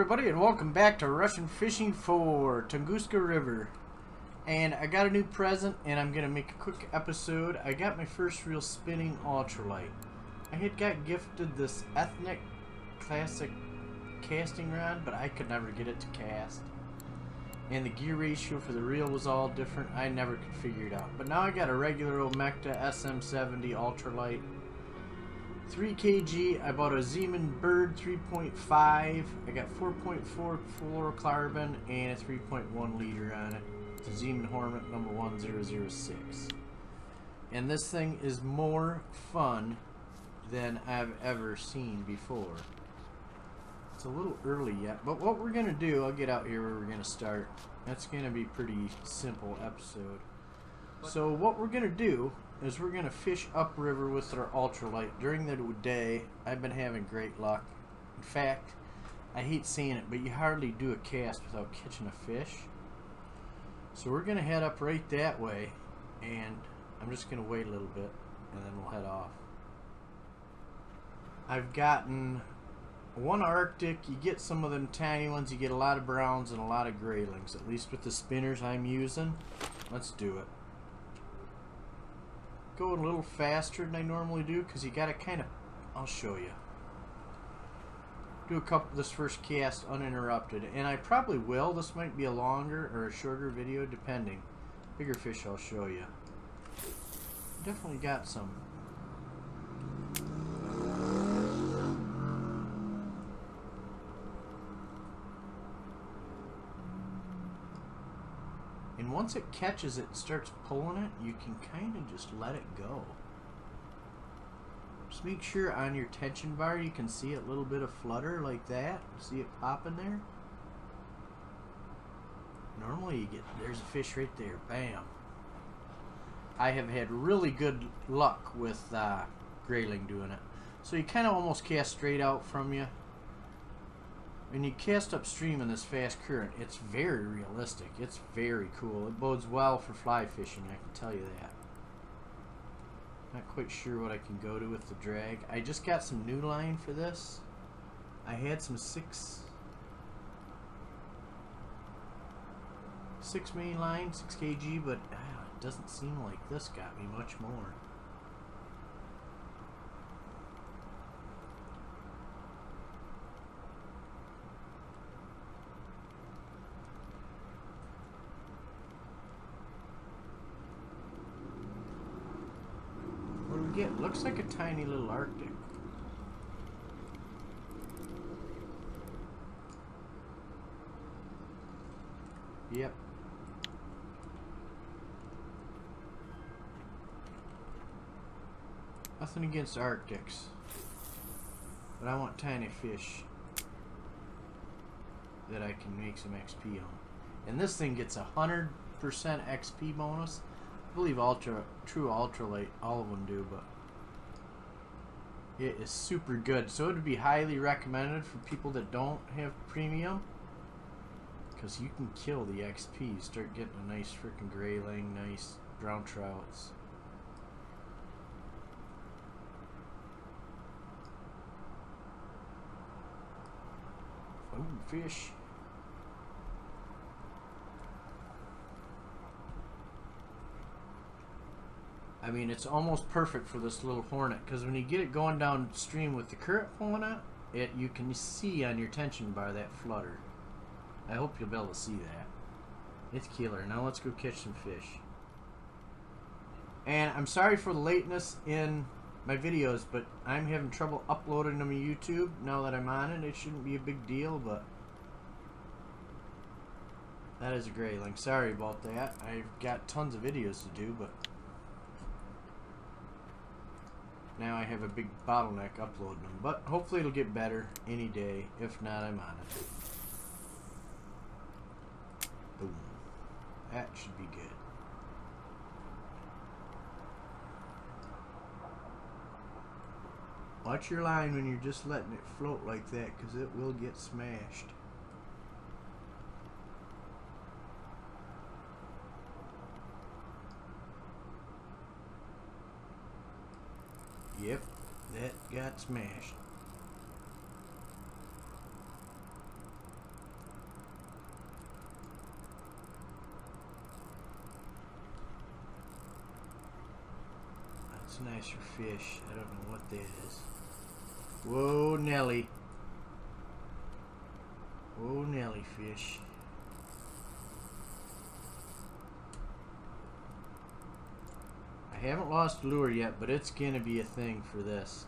Everybody and welcome back to Russian Fishing for Tunguska River. And I got a new present and I'm going to make a quick episode. I got my first real spinning ultralight. I had got gifted this Ethnic Classic casting rod, but I could never get it to cast. And the gear ratio for the reel was all different. I never could figure it out. But now I got a regular Omekta SM70 ultralight 3 kg. I bought a Zeeman Bird 3.5. I got 4.4 fluorocarbon and a 3.1 liter on it. It's a Zeeman Hornet number 1006. And this thing is more fun than I've ever seen before. It's a little early yet, but what we're going to do, I'll get out here where we're going to start. That's going to be pretty simple episode. So what we're going to do is we're going to fish upriver with our ultralight. During the day, I've been having great luck. In fact, I hate saying it, but you hardly do a cast without catching a fish. So we're going to head up right that way, and I'm just going to wait a little bit, and then we'll head off. I've gotten one Arctic, you get some of them tiny ones, you get a lot of browns and a lot of graylings, at least with the spinners I'm using. Let's do it going a little faster than I normally do because you got to kind of, I'll show you. Do a couple this first cast uninterrupted and I probably will. This might be a longer or a shorter video depending. Bigger fish I'll show you. Definitely got some And once it catches it and starts pulling it, you can kind of just let it go. Just make sure on your tension bar you can see a little bit of flutter like that. See it popping there? Normally you get, there's a fish right there. Bam. I have had really good luck with uh, grayling doing it. So you kind of almost cast straight out from you when you cast upstream in this fast current, it's very realistic. It's very cool. It bodes well for fly fishing, I can tell you that. Not quite sure what I can go to with the drag. I just got some new line for this. I had some six six main line, six kg, but uh, it doesn't seem like this got me much more. get? Looks like a tiny little Arctic. Yep. Nothing against Arctics. But I want tiny fish that I can make some XP on. And this thing gets a 100% XP bonus I believe Ultra, True Ultralight, all of them do, but it is super good. So it would be highly recommended for people that don't have premium. Because you can kill the XP. Start getting a nice freaking grayling, nice brown trouts. Oh, fish. I mean, it's almost perfect for this little hornet because when you get it going downstream with the current pulling it, it you can see on your tension bar that flutter. I hope you'll be able to see that. It's killer. Now let's go catch some fish. And I'm sorry for the lateness in my videos, but I'm having trouble uploading them to YouTube now that I'm on it. It shouldn't be a big deal, but that is a grayling. Sorry about that. I've got tons of videos to do, but now I have a big bottleneck uploading them. But hopefully it'll get better any day. If not, I'm on it. Boom. That should be good. Watch your line when you're just letting it float like that because it will get smashed. got smashed. That's nicer fish. I don't know what that is. Whoa, Nelly. Whoa, Nelly fish. I haven't lost lure yet, but it's going to be a thing for this.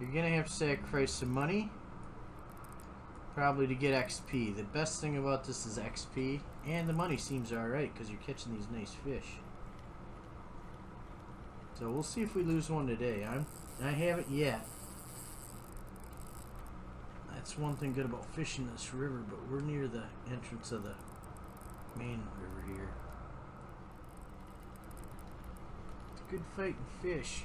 You're to have to sacrifice some money. Probably to get XP. The best thing about this is XP. And the money seems alright because you're catching these nice fish. So we'll see if we lose one today. I'm, I haven't yet. That's one thing good about fishing this river, but we're near the entrance of the main river here. It's good fighting fish.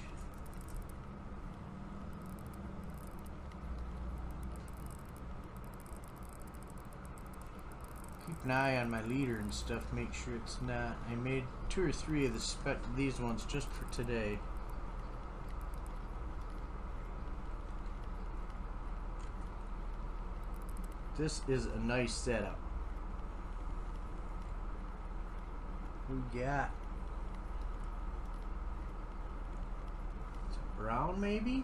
An eye on my leader and stuff, make sure it's not. I made two or three of the spec these ones just for today. This is a nice setup. We got brown maybe?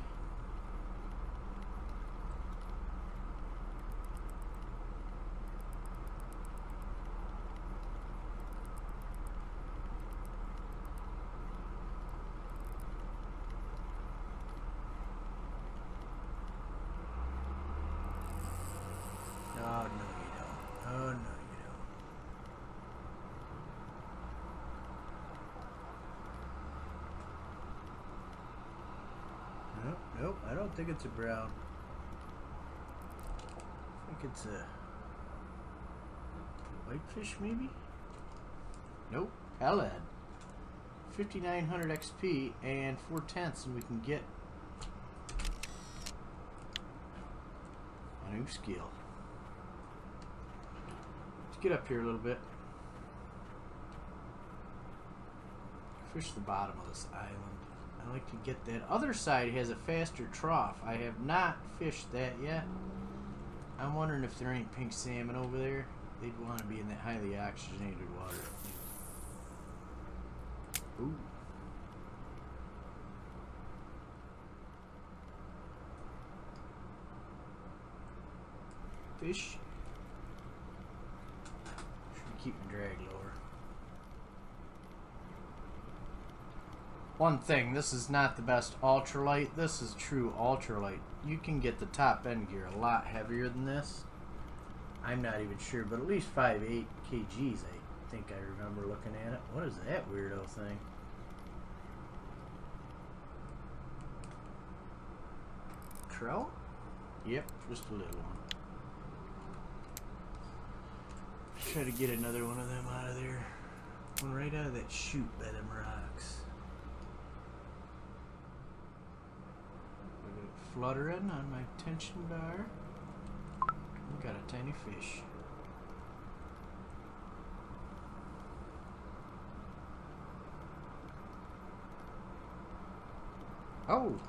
Oh, no, you don't. Oh, no, you don't. Nope, I don't think it's a brown. I think it's a whitefish, maybe? Nope, Peled. 5900 XP and 4 tenths, and we can get a new skill. Let's get up here a little bit. Fish the bottom of this island. I like to get that. Other side has a faster trough. I have not fished that yet. I'm wondering if there ain't pink salmon over there. They'd want to be in that highly oxygenated water. Ooh. Fish. Should keep my drag lower. One thing, this is not the best ultralight. This is true ultralight. You can get the top end gear a lot heavier than this. I'm not even sure, but at least 5, 8 kgs, I think I remember looking at it. What is that weirdo thing? Trout? Yep, just a little one. Try to get another one of them out of there. One right out of that chute by them rocks. Look at it fluttering on my tension bar. We got a tiny fish. Oh!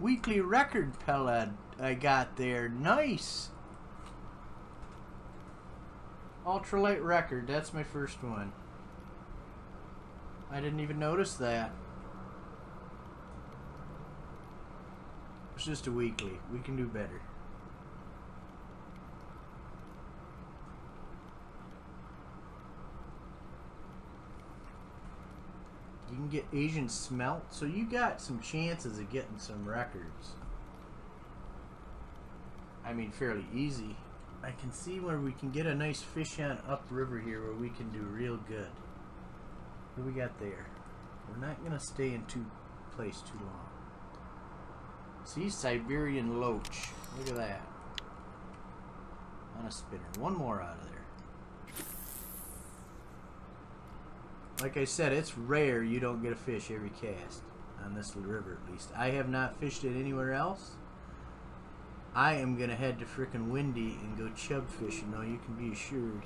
Weekly record Peled I got there. Nice! Ultralight record. That's my first one. I didn't even notice that. It's just a weekly. We can do better. You can get Asian smelt, so you got some chances of getting some records. I mean, fairly easy. I can see where we can get a nice fish on upriver here where we can do real good. What do we got there? We're not going to stay in two place too long. See, Siberian loach. Look at that. On a spinner. One more out of there. Like I said, it's rare you don't get a fish every cast. On this river, at least. I have not fished it anywhere else. I am going to head to frickin' Windy and go chub fishing, though, you can be assured.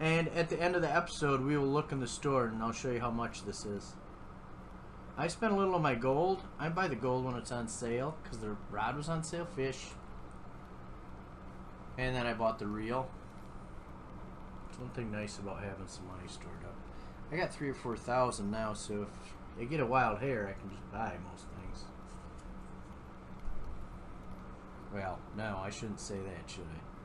And at the end of the episode, we will look in the store and I'll show you how much this is. I spent a little of my gold. I buy the gold when it's on sale because the rod was on sale. Fish. And then I bought the reel. One thing nice about having some money stored up. I got three or four thousand now, so if I get a wild hair, I can just buy most things. Well, no, I shouldn't say that, should I?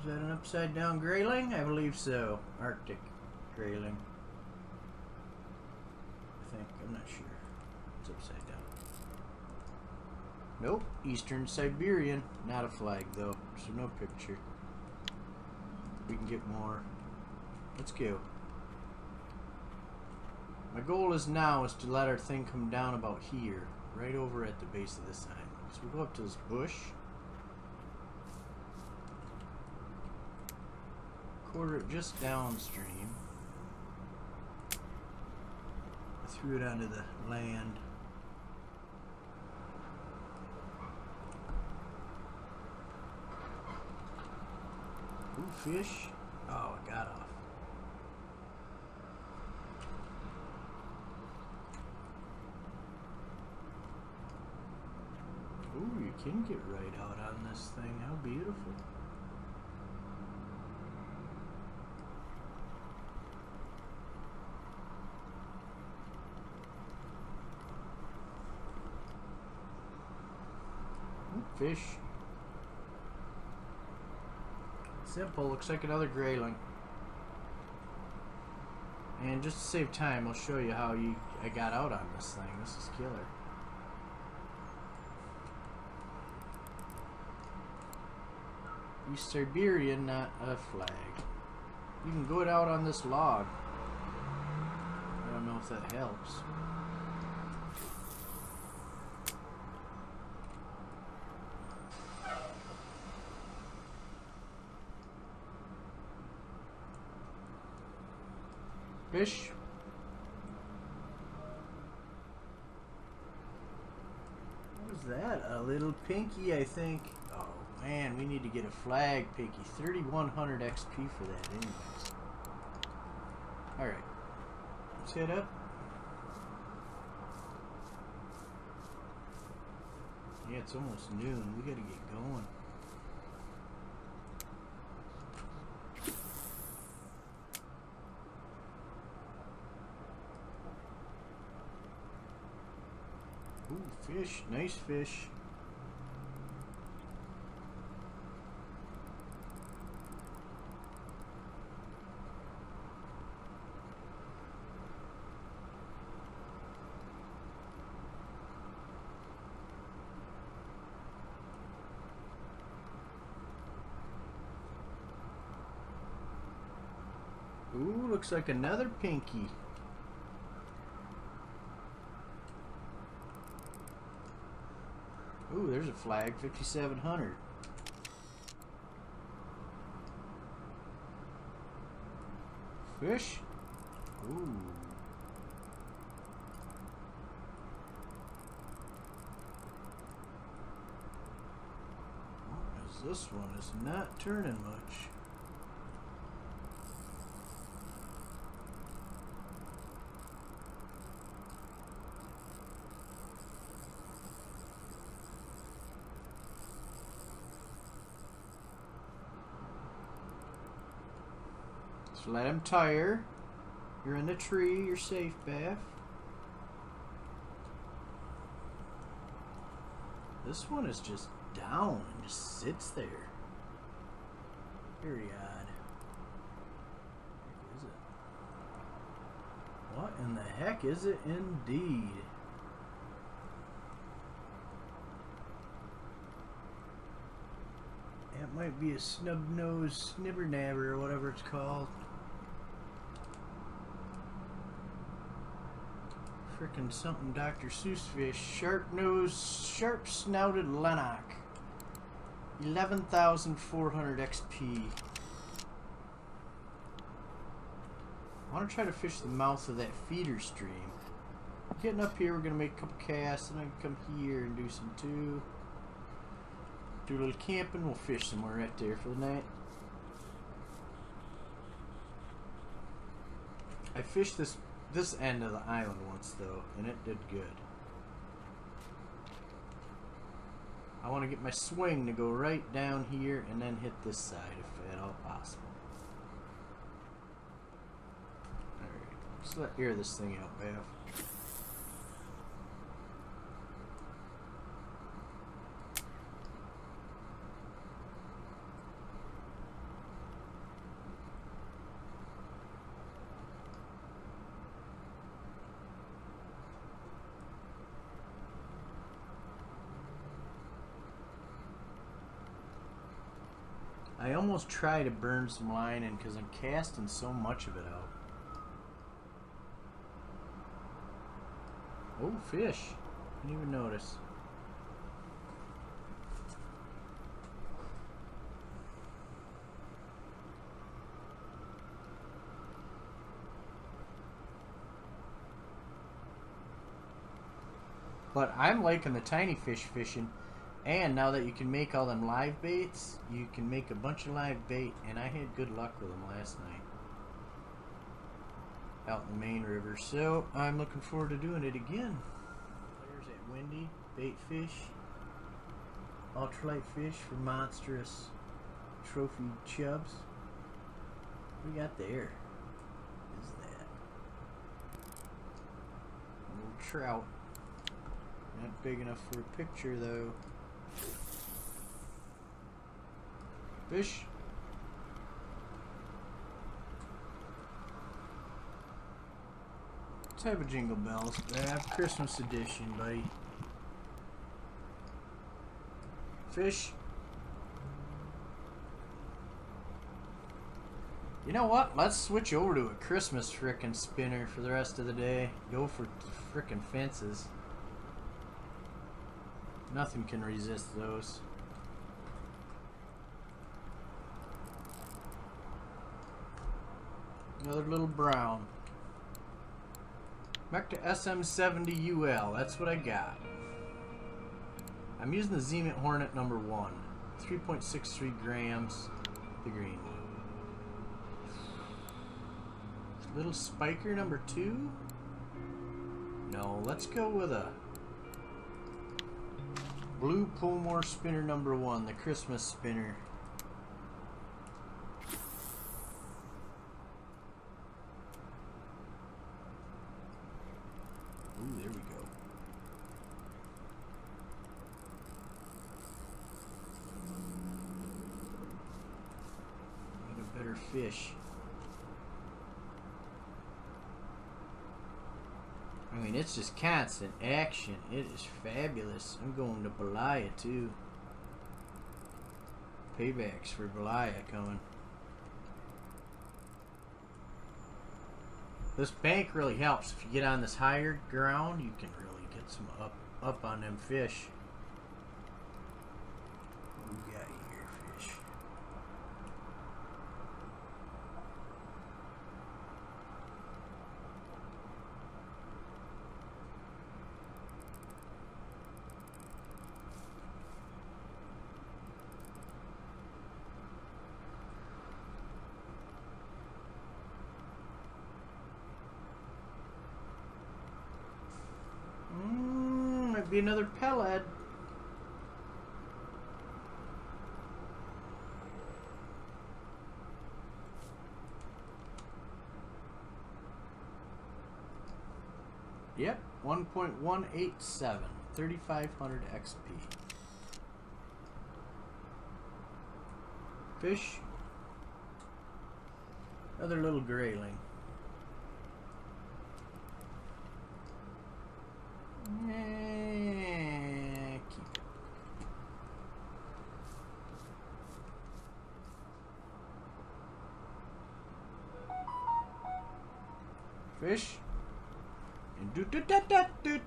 Is that an upside down grayling? I believe so. Arctic grayling. I think. I'm not sure. It's upside down. Nope. Eastern Siberian. Not a flag, though. So no picture. We can get more. Let's go. My goal is now is to let our thing come down about here. Right over at the base of this island. So we go up to this bush. Quarter just downstream. I threw it onto the land. Ooh, fish. Oh, it got off. Ooh, you can get right out on this thing. How beautiful. Fish. Simple, looks like another grayling. And just to save time, I'll show you how you I got out on this thing. This is killer. East Siberian, not a flag. You can go it out on this log. I don't know if that helps. Fish. What was that? A little pinky, I think. Oh man, we need to get a flag pinky. 3100 XP for that anyways. Alright. Let's head up. Yeah, it's almost noon. We gotta get going. Fish, nice fish. Ooh, looks like another pinky. Ooh, there's a flag, 5700. Fish? Ooh. This one is not turning much. Let him tire. You're in the tree. You're safe, Beth. This one is just down and just sits there. Very odd. It? What in the heck is it indeed? That might be a snub-nosed snibber-nabber or whatever it's called. Frickin' something Dr. Seuss fish. Sharp-nosed, sharp-snouted Lenoks. 11,400 XP. I want to try to fish the mouth of that feeder stream. Getting up here, we're going to make a couple casts, and then come here and do some too. Do a little camping, we'll fish somewhere right there for the night. I fished this this end of the island once though, and it did good. I want to get my swing to go right down here and then hit this side if at all possible. Alright, just let air this thing out, Bev. I almost try to burn some line in because I'm casting so much of it out. Oh, fish. Didn't even notice. But I'm liking the tiny fish fishing and now that you can make all them live baits, you can make a bunch of live bait, and I had good luck with them last night. Out in the main river. So, I'm looking forward to doing it again. There's that windy bait fish. Ultralight fish for monstrous trophy chubs. What we got there? What is that? A little trout. Not big enough for a picture though. Fish. Let's have a Jingle Bells. Uh, have Christmas edition, buddy. Fish. You know what? Let's switch over to a Christmas frickin' spinner for the rest of the day. Go for frickin' fences. Nothing can resist those. Another little brown. Back to SM70UL. That's what I got. I'm using the Zenit Hornet number one. 3.63 grams. The green one. Little spiker number two? No, let's go with a Blue Pullmore spinner number one, the Christmas spinner. Ooh, there we go. Need a better fish. I mean, it's just constant action. It is fabulous. I'm going to Belaya too. Paybacks for Belaya coming. This bank really helps. If you get on this higher ground, you can really get some up up on them fish. Be another Peled. Yep, 1.187, 3500 XP. Fish. Another little grayling. Fish. And do do do do do.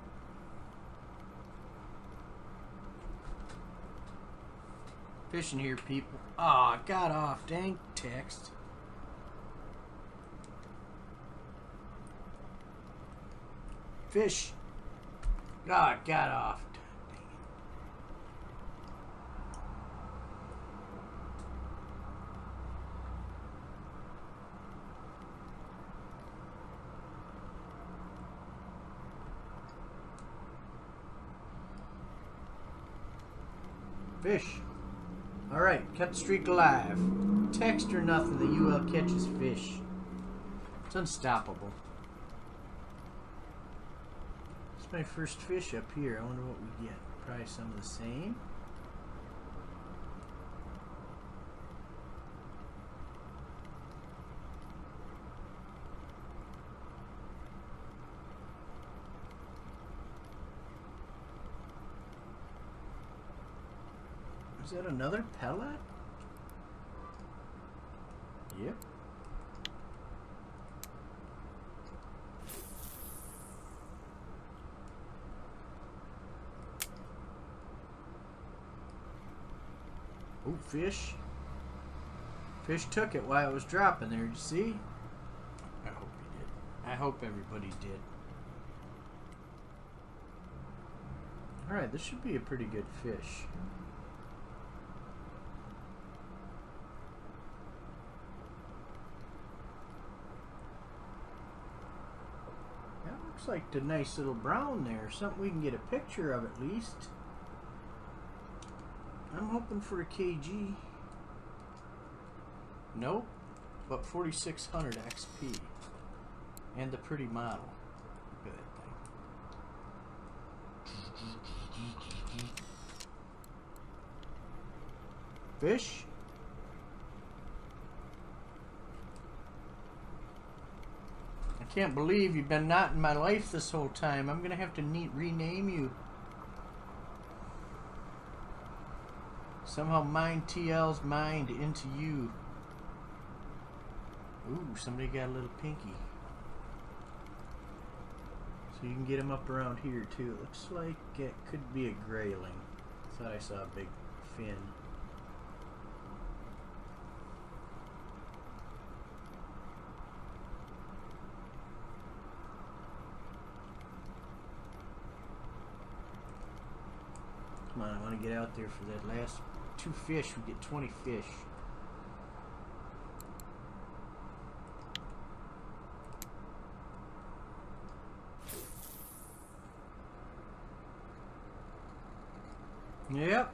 Fishing here, people. Ah, oh, got off. Dang text. Fish. Ah, oh, got off. Fish. Alright, kept the streak alive. Text or nothing, the UL catches fish. It's unstoppable. It's my first fish up here. I wonder what we get. Probably some of the same. Is that another Peled? Yep. Oh, fish. Fish took it while it was dropping there. You see? I hope he did. I hope everybody did. Alright, this should be a pretty good fish. Looks like the nice little brown there. Something we can get a picture of at least. I'm hoping for a KG. Nope. But 4600 XP. And the pretty model. That thing. Fish? Can't believe you've been not in my life this whole time. I'm gonna have to rename you. Somehow mind TL's mind into you. Ooh, somebody got a little pinky. So you can get him up around here too. It looks like it could be a grayling. Thought I saw a big fin. Come on, I want to get out there for that last two fish. We get 20 fish. Yep.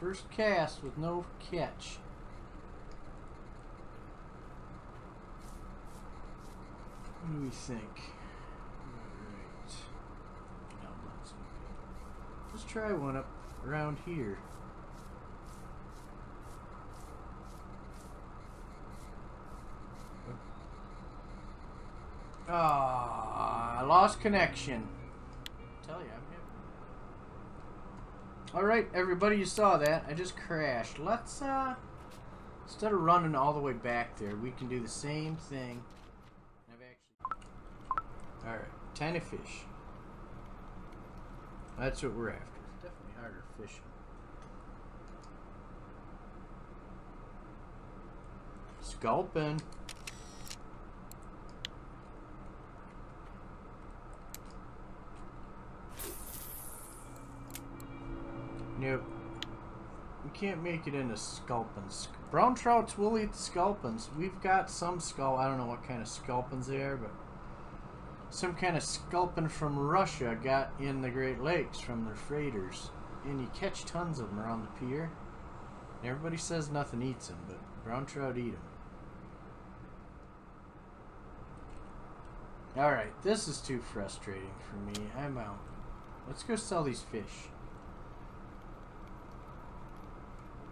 First cast with no catch. What do we think? Alright. Let's try one up around here. Ah, I lost connection. tell you, I'm here. All right, everybody, you saw that. I just crashed. Let's uh, instead of running all the way back there, we can do the same thing. I've actually. All right, tiny fish. That's what we're after Sculpin. Nope. We can't make it into sculpins. Brown trouts will eat sculpins. We've got some skull. I don't know what kind of sculpins they are, but some kind of sculpin from Russia got in the Great Lakes from their freighters and you catch tons of them around the pier. Everybody says nothing eats them, but brown trout eat them. Alright, this is too frustrating for me. I'm out. Let's go sell these fish.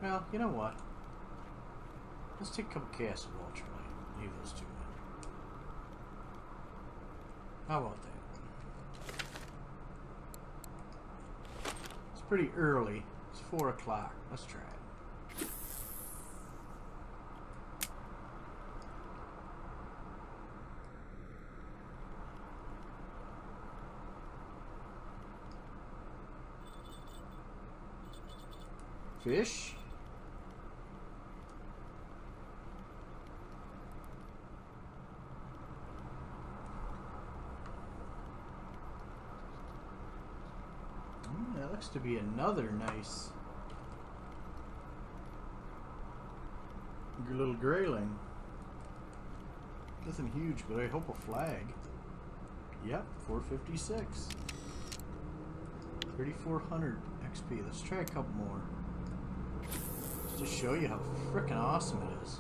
Well, you know what? Let's take a couple casts of ultralight. Leave those two in. How about that? Pretty early. It's 4 o'clock. Let's try it. Fish. looks to be another nice little grayling. Nothing huge, but I hope a flag. Yep, 456. 3400 XP. Let's try a couple more. Just to show you how freaking awesome it is.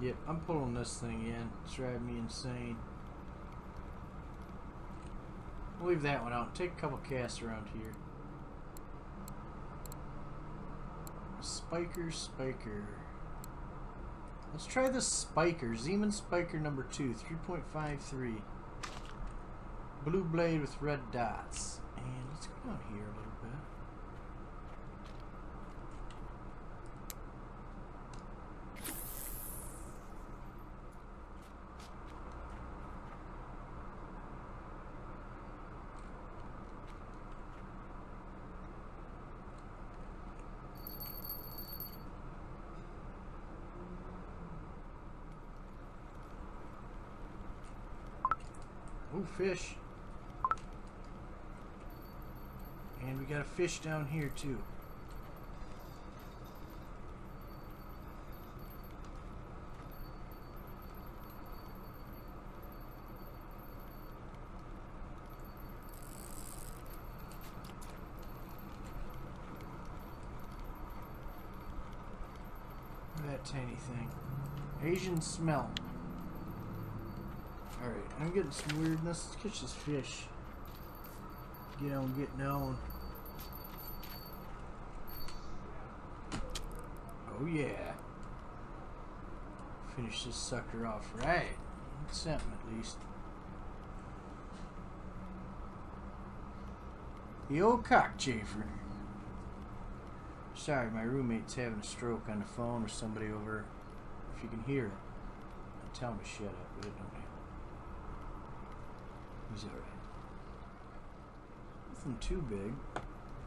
Yep, I'm pulling this thing in. It's driving me insane. Leave that one out. Take a couple casts around here. Spiker, Spiker. Let's try this Spiker. Zeman Spiker number 2, 3.53. Blue blade with red dots. And let's go down here a little bit. Ooh, fish. And we got a fish down here too. That tiny thing. Asian smelt. Alright, I'm getting some weirdness. Let's catch this fish. Get on, get known. Oh yeah. Finish this sucker off right. Something at least. The old cockchafer. Sorry, my roommate's having a stroke on the phone with somebody over. If you can hear it, tell him to shut up, but it don't alright. Nothing too big.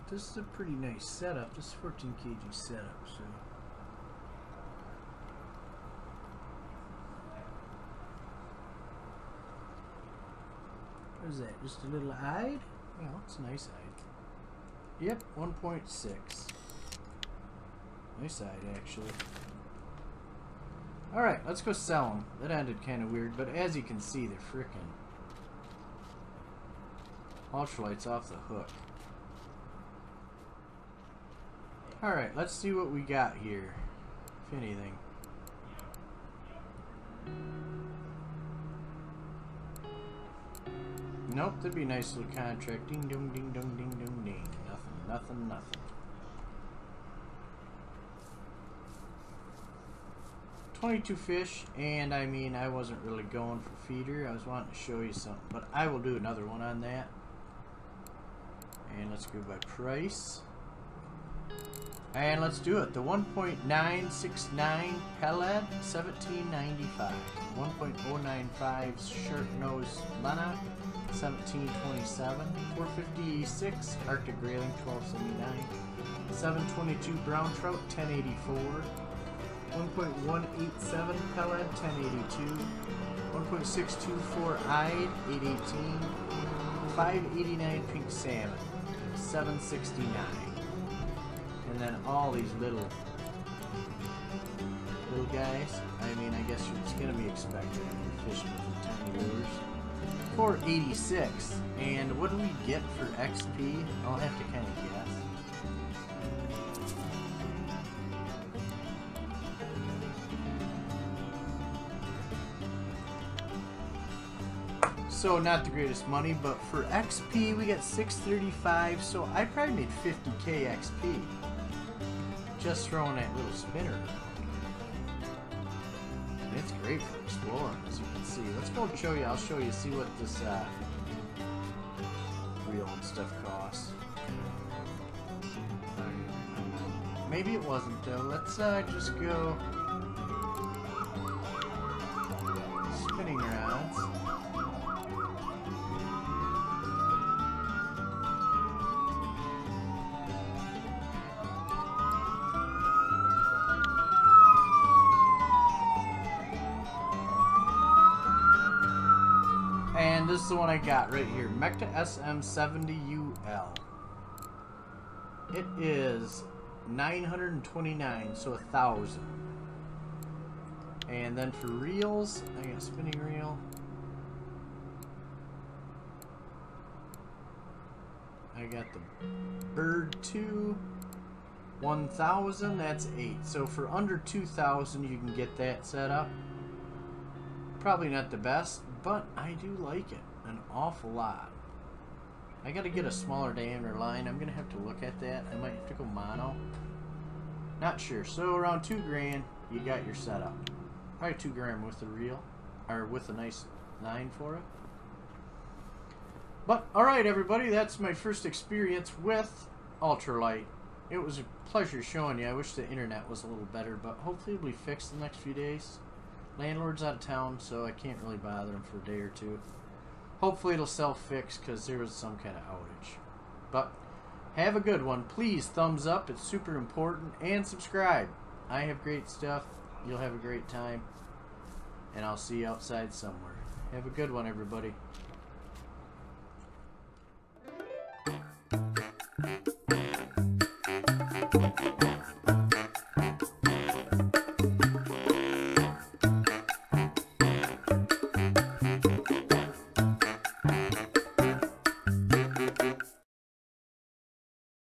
This is a pretty nice setup. This is 14 kg setup, so. What is that? Just a little ide? Well, it's a nice ide. Yep, 1.6. Nice ide, actually. Alright, let's go sell them. That ended kind of weird, but as you can see, they're frickin' ultralights off the hook. Alright, let's see what we got here, if anything. Nope, that'd be a nice little contract. Ding dong ding dong ding dong ding. Nothing, nothing, nothing. 22 fish, and I mean, I wasn't really going for feeder. I was wanting to show you something, but I will do another one on that. And let's go by price. And let's do it. The 1.969 Peled, 1795. 1.095 Sharp Nose Lena, 1727. 456 Arctic Grayling, 1279. 722 Brown Trout, 1084. 1.187 Peled, 1082. 1.624 Ide, 818. 589 Pink Salmon. 769 and then all these little little guys I mean I guess it's gonna be expected. Fishing with tiny lures. 486 and what do we get for XP I'll have to kind of so not the greatest money, but for XP we got 635, so I probably made 50k XP. Just throwing that little spinner And it's great for exploring, as you can see. Let's go and show you, I'll show you, see what this uh, reel and stuff costs. Maybe it wasn't though. Let's uh, just go got right here. Mecta SM70UL. It is 929, so a thousand. And then for reels, I got a spinning reel. I got the Bird 2. 1,000, that's 8. So for under 2,000, you can get that set up. Probably not the best, but I do like it an awful lot. I got to get a smaller diameter line. I'm to have to look at that. I might have to go mono. Not sure. So around 2 grand, you got your setup. Probably 2 grand with the reel, or with a nice line for it. But, alright everybody, that's my first experience with ultralight. It was a pleasure showing you. I wish the internet was a little better, but hopefully it'll be fixed the next few days. Landlord's out of town, so I can't really bother him for a day or two. Hopefully it'll self-fix because there was some kind of outage. But have a good one. Please thumbs up. It's super important. And subscribe. I have great stuff. You'll have a great time. And I'll see you outside somewhere. Have a good one, everybody.